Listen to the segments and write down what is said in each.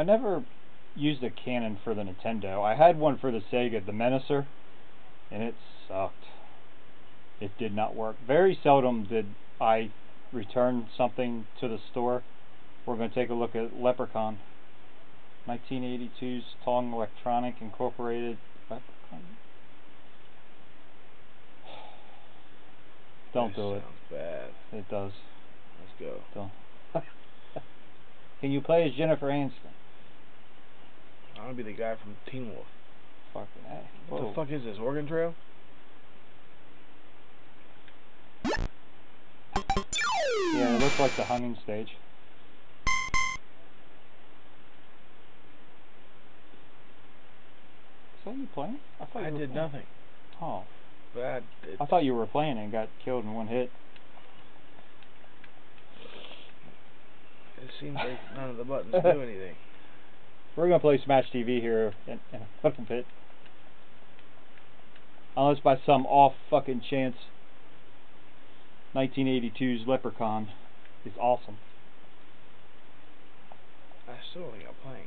I never used a cannon for the Nintendo. I had one for the Sega, the Menacer, and it sucked. It did not work. Very seldom did I return something to the store. We're going to take a look at Leprechaun. 1982's Tong Electronic Incorporated Leprechaun. Don't This do it. Sounds bad. It does. Let's go. Can you play as Jennifer Aniston? Want to be the guy from Teen Wolf. Fucking A. What Whoa. the fuck is this? Oregon Trail? Yeah, it looks like the hunting stage. Is that you playing? I thought I did playing. nothing. Oh, But I, I thought you were playing and got killed in one hit. it seems like none of the buttons do anything. We're gonna play Smash TV here in, in a fucking pit. Unless by some off fucking chance 1982's Leprechaun is awesome. I still don't think I'm playing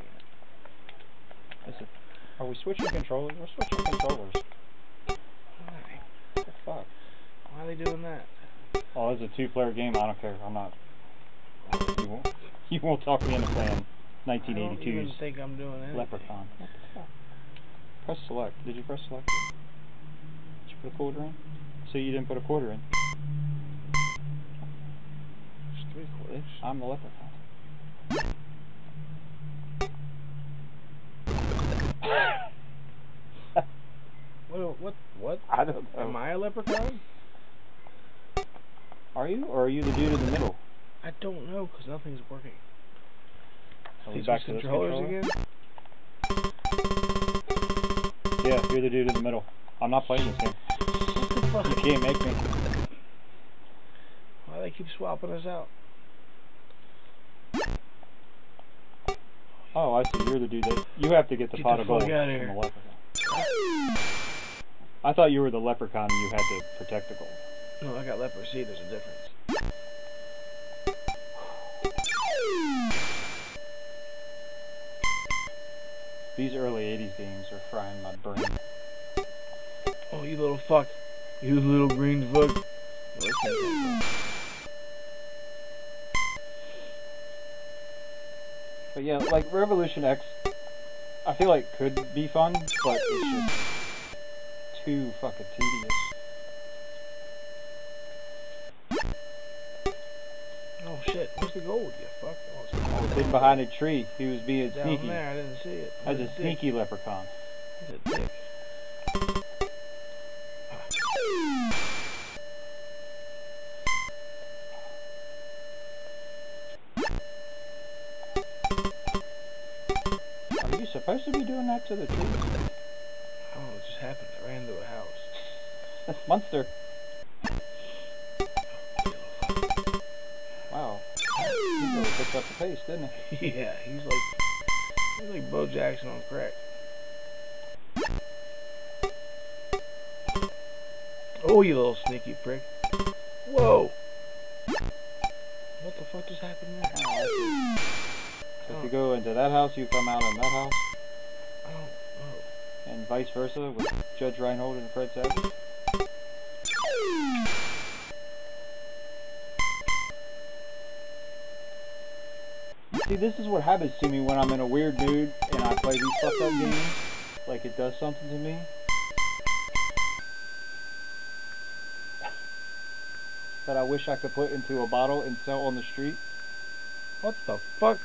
it, are we switching controllers? We're switching controllers. Why? What the fuck? Why are they doing that? Oh, it's a two-player game. I don't care. I'm not. You won't. You won't talk me into playing I 1982's think I'm doing anything. Leprechaun. What the fuck? Press select. Did you press select? Did you put a quarter in? So you didn't put a quarter in. It's three quarters. I'm the leprechaun. What? What? What? I don't know. Am I a leprechaun? Are you, or are you the dude in the middle? I don't know because nothing's working. Are we These back to controllers controller? again? Yeah, you're the dude in the middle. I'm not playing this game. What? You can't make me. Why do they keep swapping us out? Oh, I see. You're the dude that you have to get the Get pot the of gold outta the here. leprechaun. I thought you were the leprechaun and you had to protect the gold. No, I got leprosy. There's a difference. These early '80s games are frying my brain. Oh, you little fuck. You little green fuck. It's not that But yeah, like Revolution X, I feel like could be fun, but it's just too fucking tedious. bad. Oh shit, where's the gold, you fuck? Oh, I was hidden behind a tree. He was being down sneaky. there, I didn't see it. As a dick. sneaky leprechaun. He's a dick. Are you supposed to be doing that to the trees? Oh, it just happened. I ran into a house. That's Munster. Picked up the pace, didn't he? yeah, he's like he's like Bo Jackson on crack. Oh, you little sneaky prick! Whoa! What the fuck just happened there? Oh. If you oh. go into that house, you come out in that house, I don't and vice versa with Judge Reinhold and Fred Savage. See, this is what happens to me when I'm in a weird mood and I play these fucked up games. Like it does something to me. That I wish I could put into a bottle and sell on the street. What the fuck?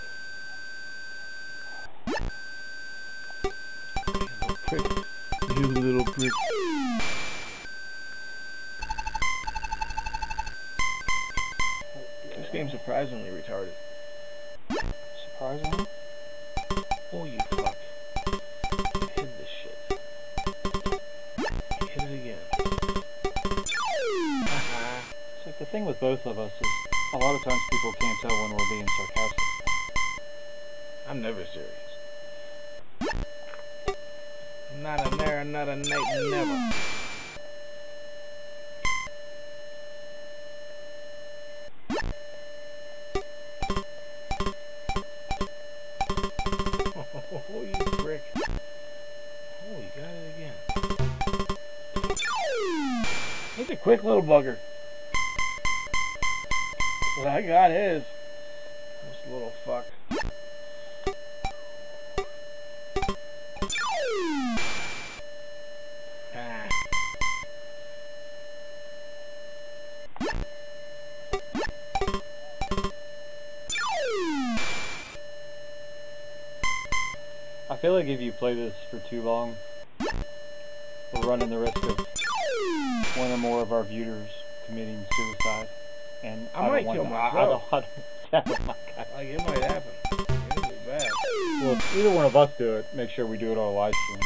You little prick. This game's surprisingly retarded. Surprisingly. Oh, you fuck. Hit this shit. Hit it again. Uh-huh. It's like the thing with both of us is a lot of times people can't tell when we're being sarcastic. I'm never serious. Not a never, not a night, never. He's a quick little bugger. I got his. This little fuck. Ah. I feel like if you play this for too long, we're running the risk of one or more of our viewers committing suicide. And I I, might don't kill want that. I, I myself. don't, I don't, oh my God. Like, it might happen. It is bad. Well, if either one of us do it, make sure we do it on a live stream.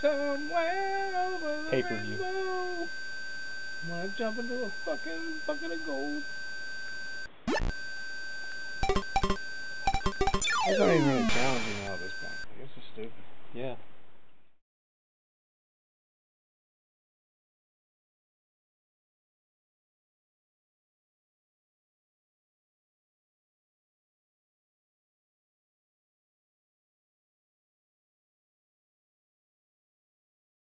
Somewhere over the Pay-per-view. rainbow, I'm gonna jump into a fucking bucket of gold. That's not even really challenging now at this point. I guess it's stupid. Yeah.